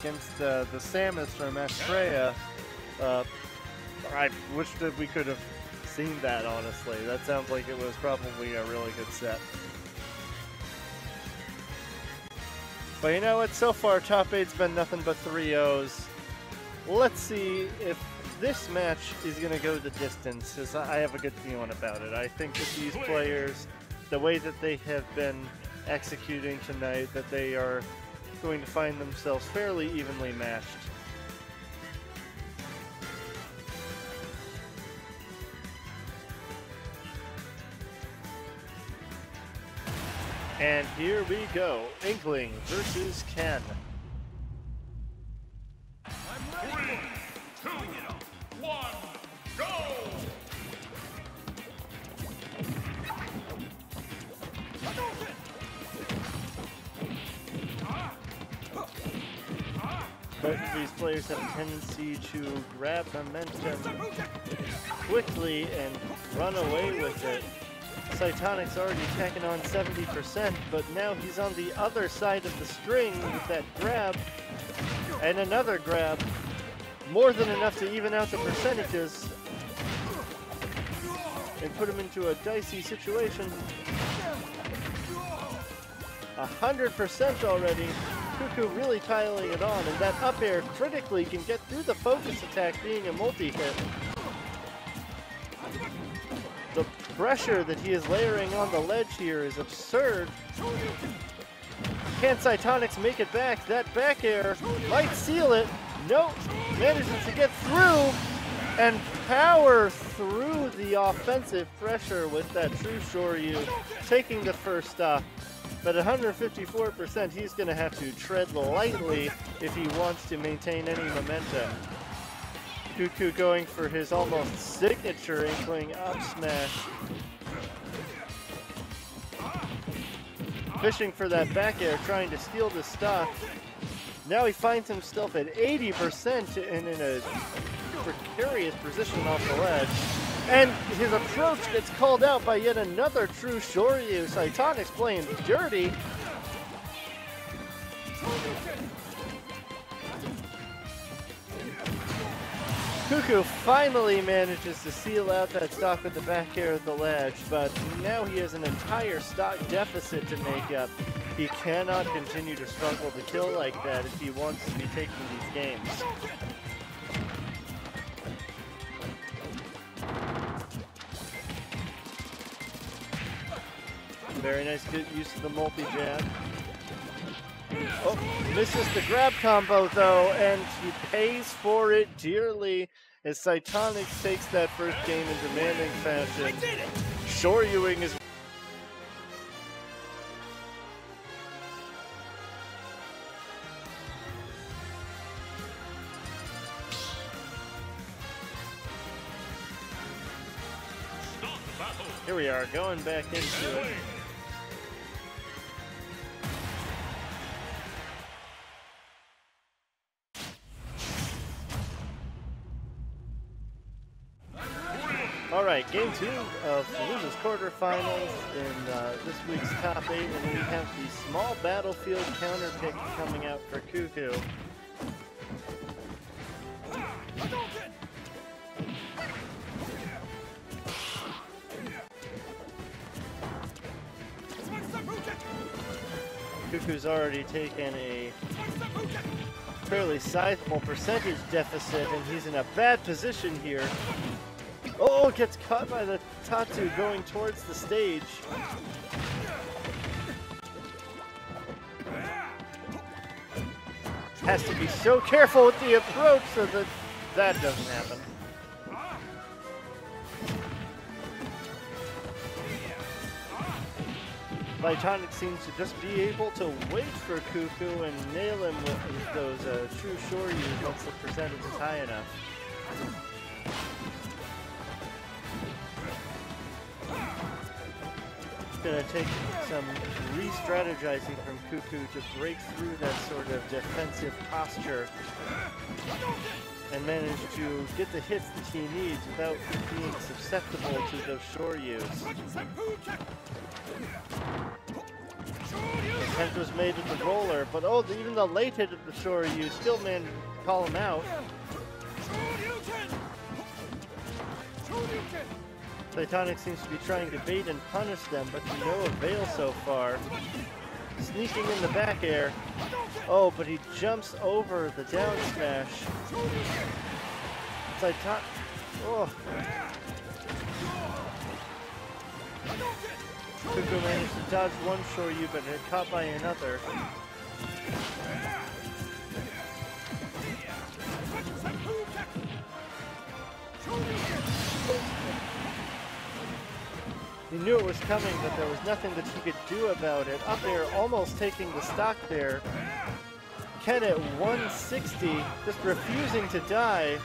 against uh, the Samus from Estrella. Uh, I wish that we could have seen that, honestly. That sounds like it was probably a really good set. But you know what? So far, top eight's been nothing but 3 O's. Let's see if this match is going to go the distance, because I have a good feeling about it. I think that these players, the way that they have been executing tonight, that they are going to find themselves fairly evenly matched. And here we go, Inkling versus Ken. These players have a tendency to grab momentum quickly and run away with it. Sytonix already tacking on 70%, but now he's on the other side of the string with that grab and another grab. More than enough to even out the percentages and put him into a dicey situation. 100% already. Kuku really piling it on, and that up air critically can get through the focus attack being a multi-hit. The pressure that he is layering on the ledge here is absurd. Can Sytonix make it back? That back air might seal it. Nope, manages to get through and power through the offensive pressure with that true Shoryu, taking the first stop. But 154%, he's going to have to tread lightly if he wants to maintain any momentum. Kuku going for his almost signature Inkling up smash. Fishing for that back air, trying to steal the stock. Now he finds himself at 80% and in a precarious position off the ledge. And his approach gets called out by yet another true Shoryu. Sytonix playing dirty. Kuku finally manages to seal out that stock with the back air of the ledge, but now he has an entire stock deficit to make up. He cannot continue to struggle to kill like that if he wants to be taking these games. Very nice good use of the multi-jab. Oh, misses the grab combo though, and he pays for it dearly as Sytonix takes that first game in demanding fashion. Shoryuing is Here we are, going back into it. All right, game two of Fallujah's quarterfinals in uh, this week's top eight, and we have the small battlefield counter pick coming out for Kuku. Kuku's already taken a fairly sizable percentage deficit, and he's in a bad position here. Oh, gets caught by the Tatsu going towards the stage. Has to be so careful with the approach so that that doesn't happen. Vitonic seems to just be able to wait for Kuku and nail him with those uh, true Shoryus once the percentage is high enough. Going to take some re-strategizing from Kuku to break through that sort of defensive posture and manage to get the hits that he needs without being susceptible to those Shoryus. Attempt was made with the roller, but oh, even the late hit of the Shoryu still managed to call him out. Titanic seems to be trying to bait and punish them, but to no avail so far. Sneaking in the back air. Oh, but he jumps over the down smash. Titanic. Oh. Kuku managed to dodge one Shoryu, but got caught by another. Knew it was coming, but there was nothing that he could do about it. Up there, almost taking the stock there. Ken at 160, just refusing to die.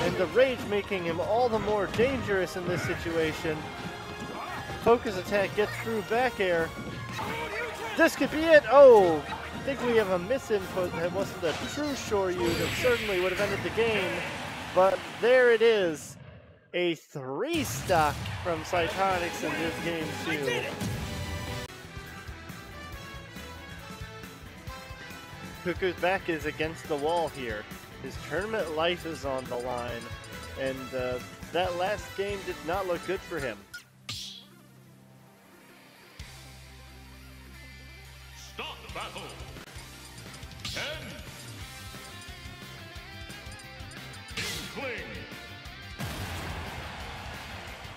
And the rage making him all the more dangerous in this situation. Focus attack gets through back air. This could be it. Oh, I think we have a misinput that wasn't a true Shoryu that certainly would have ended the game. But there it is. A three stock from Sytonix in this game too. Kuku's back is against the wall here. His tournament life is on the line, and uh, that last game did not look good for him. Start the battle. Ten. Inkling.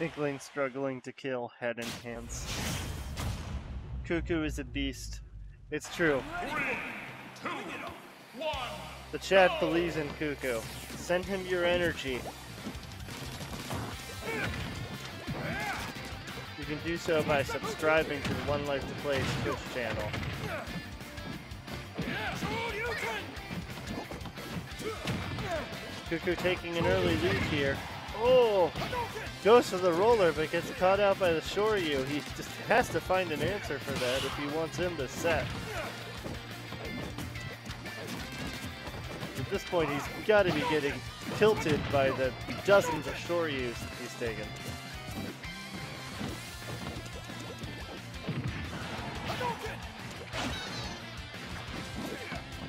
Inkling struggling to kill head and hands. Kuku is a beast. It's true. Three, two, one. The chat believes in Kuku. Send him your energy. You can do so by subscribing to the One Life to Play Twitch channel. Kuku taking an early lead here. Oh! Goes for the roller, but gets caught out by the Shoryu. He just has to find an answer for that if he wants him to set. At this point, he's got to be getting tilted by the dozens of Shoryus he's taken.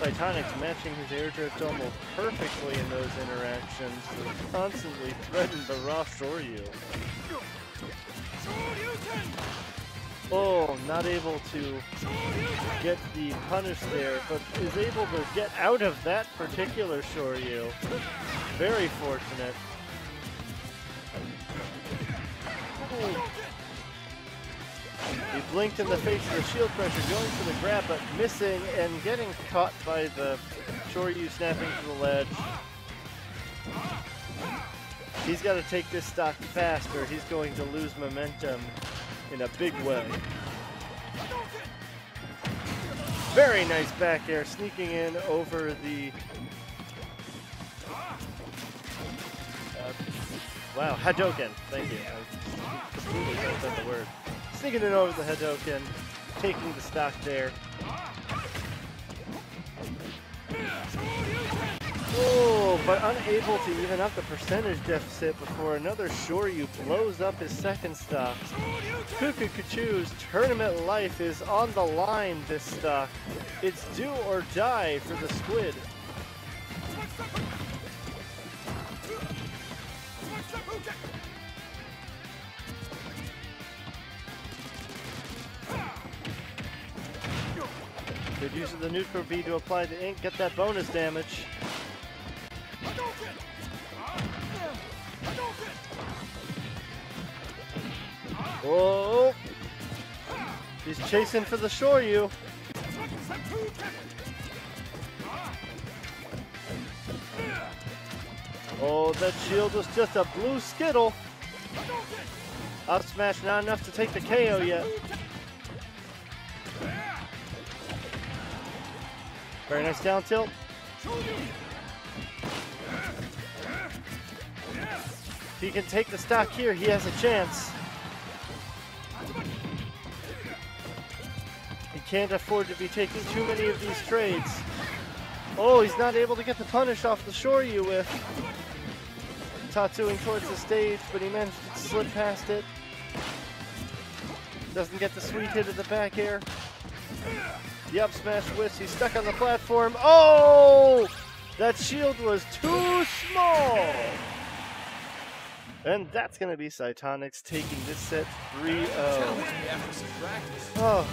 Titanic's matching his air drift almost perfectly in those interactions, constantly threaten the raw Shoryu. Oh, not able to get the punish there, but is able to get out of that particular Shoryu. Very fortunate. Blinked in the face of the shield pressure, going for the grab, but missing and getting caught by the Shoryu snapping to the ledge. He's got to take this stock fast or he's going to lose momentum in a big way. Very nice back air, sneaking in over the... Uh, wow, Hadoken, thank you. I completely the word. Sneaking it over the Hadoken, taking the stock there. Oh, but unable to even up the percentage deficit before another Shoryu blows up his second stock. KuKuCachoo's tournament life is on the line this stock. It's do or die for the squid. Good use of the neutral B to apply the ink, get that bonus damage. Whoa! He's chasing for the Shoryu. Oh, that shield was just a blue skittle. Up smash not enough to take the KO yet. Very nice down tilt. If he can take the stock here, he has a chance. He can't afford to be taking too many of these trades. Oh, he's not able to get the punish off the Shoryu with. Tattooing towards the stage, but he managed to slip past it. Doesn't get the sweet hit of the back air. The up smash whisk. He's stuck on the platform. Oh! That shield was too small. And that's going to be Sytonix taking this set 3 0. Challenge me after some practice. Oh,